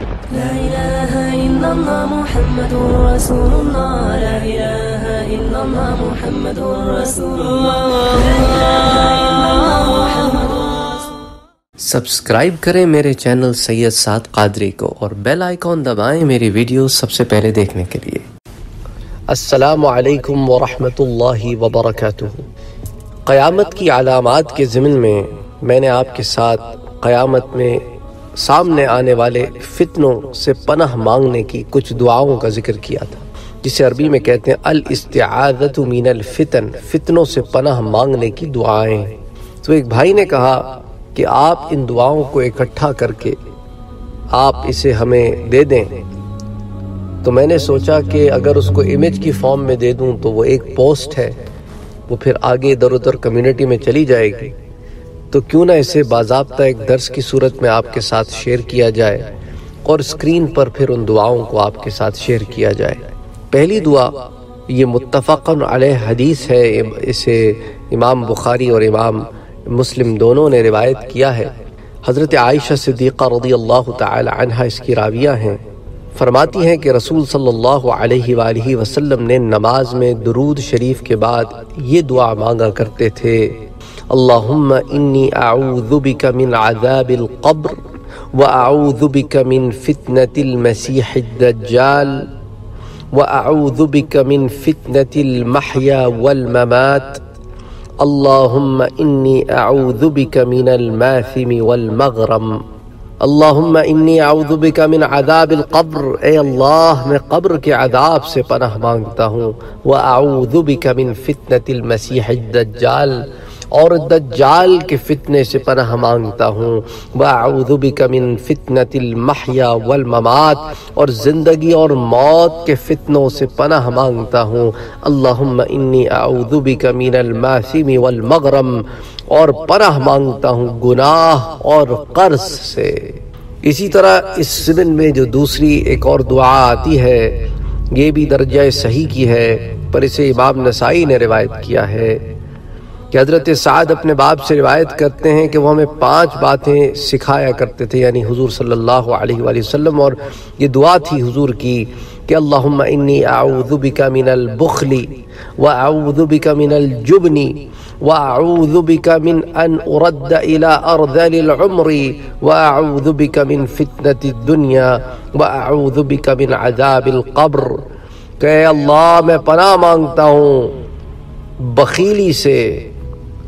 لا إله إلا الله محمد رسول الله. لا إله إلا الله محمد رسول الله. لا إله إلا الله محمد سبسکرائب کریں میرے چینل سید سعد قادری کو اور بیل آئیکن دبائیں میری ویڈیو سب سے پہلے دیکھنے کے لیے. السلام علیکم ورحمۃ اللہ وبرکاتہ. قیامت کی علامات کے ضمن میں میں نے آپ کے ساتھ قیامت میں سامنے آنے والے فتنوں سے پناہ مانگنے کی کچھ دعاؤں کا ذکر کیا تھا، جسے عربی میں کہتے ہیں الاستعاذت من الفتن، فتنوں سے پناہ مانگنے کی دعائیں۔ تو ایک بھائی نے کہا کہ آپ ان دعاؤں کو اکٹھا کر کے آپ اسے ہمیں دے دیں۔ تو میں نے سوچا کہ اگر اس کو امیج کی فارم میں دے دوں تو وہ ایک پوسٹ ہے، وہ پھر آگے ادھر ادھر کمیونٹی میں چلی جائے گی۔ تو کیوں نہ اسے باضابطہ ایک درس کی صورت میں آپ کے ساتھ شیئر کیا جائے اور اسکرین پر پھر ان دعاؤں کو آپ کے ساتھ شیئر کیا جائے۔ پہلی دعا، یہ متفقن علیہ حدیث ہے، اسے امام بخاری اور امام مسلم دونوں نے روایت کیا ہے۔ حضرت عائشہ صدیقہ رضی اللہ تعالی عنہ اس کی راویہ ہیں۔ فرماتی ہیں کہ رسول صلی اللہ علیہ وآلہ وسلم نے نماز میں درود شریف کے بعد یہ دعا مانگا کرتے تھے۔ اللهم إني أعوذ بك من عذاب القبر وأعوذ بك من فتنة المسيح الدجال وأعوذ بك من فتنة المحيا والممات. اللهم إني أعوذ بك من الماثم والمغرم. اللهم إني أعوذ بك من عذاب القبر. أي الله من قبرك عذاب سے پناہ مانگتا ہوں وأعوذ بك من فتنة المسيح الدجال. اور دجال کے فتنے سے پناہ مانگتا ہوں۔ وَأَعُوذُ بِكَ مِن فِتْنَةِ الْمَحْيَا وَالْمَمَات اور زندگی اور موت کے فتنوں سے پناہ مانگتا ہوں۔ اللہم انی اعوذ بِكَ مِن الْمَاثِمِ وَالْمَغْرَمِ اور پناہ مانگتا ہوں گناہ اور قرض سے۔ اسی طرح اس سمن میں جو دوسری ایک اور دعا آتی ہے، یہ بھی درجہ صحیح کی ہے، پر اسے امام نسائی نے روایت کیا ہے۔ کہ حضرت سعد اپنے باپ سے روایت کرتے ہیں کہ وہ ہمیں پانچ باتیں سکھایا کرتے تھے یعنی حضور صلی اللہ علیہ وآلہ وسلم، اور یہ دعا تھی حضور کی کہ اللہم انی اعوذ بک من البخل واعوذ بک من الجبن واعوذ بک من ان ارد الى ارذل العمر واعوذ بک من فتنة الدنیا واعوذ بک من عذاب القبر۔ کہ اللہ، میں پناہ مانگتا ہوں بخیلی سے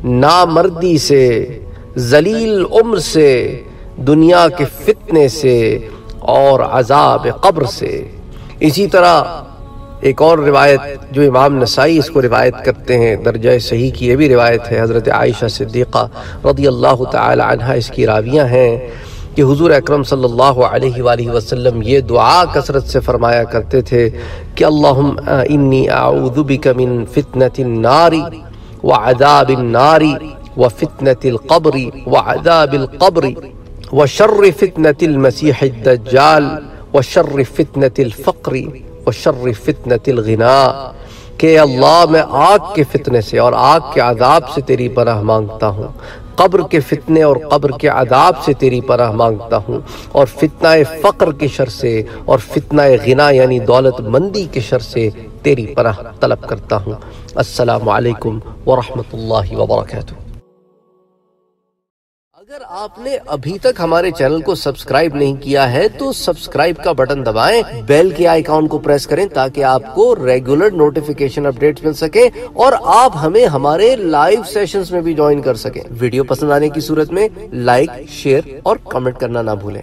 نامردی سے، ذلیل عمر سے، دنیا کے فتنے سے اور عذاب قبر سے۔ اسی طرح ایک اور روایت جو امام نسائی اس کو روایت کرتے ہیں، درجہ صحیح کی یہ بھی روایت ہے، حضرت عائشہ صدیقہ رضی اللہ تعالی عنہ اس کی راویاں ہیں کہ حضور اکرم صلی اللہ علیہ وآلہ وسلم یہ دعا کثرت سے فرمایا کرتے تھے کہ اللہم انی اعوذ بک من فتنة النار۔ وعذاب النار وفتنة القبر وعذاب القبر وشر فتنة المسيح الدجال وشر فتنة الفقر وشر فتنة الغناء کہ اللہ میں آگ کے فتنے سے اور آگ کے عذاب سے تیری پناہ مانگتا ہوں۔ قبر کے فتنے اور قبر کے عذاب سے تیری پناہ مانگتا ہوں۔ اور فتنہ فقر کے شر سے اور فتنہ غنا یعنی دولت مندی کے شر سے تیری پناہ طلب کرتا ہوں۔ السلام علیکم ورحمۃ اللہ وبرکاتہ۔ اگر آپ نے ابھی تک ہمارے چینل کو سبسکرائب نہیں کیا ہے تو سبسکرائب کا بٹن دبائیں، بیل کے آئیکن کو پریس کریں تاکہ آپ کو ریگولر نوٹیفیکیشن اپڈیٹ مل سکے اور آپ ہمیں ہمارے لائیو سیشنز میں بھی جوائن کر سکیں۔ ویڈیو پسند آنے کی صورت میں لائک شیئر اور کمنٹ کرنا نہ بھولیں۔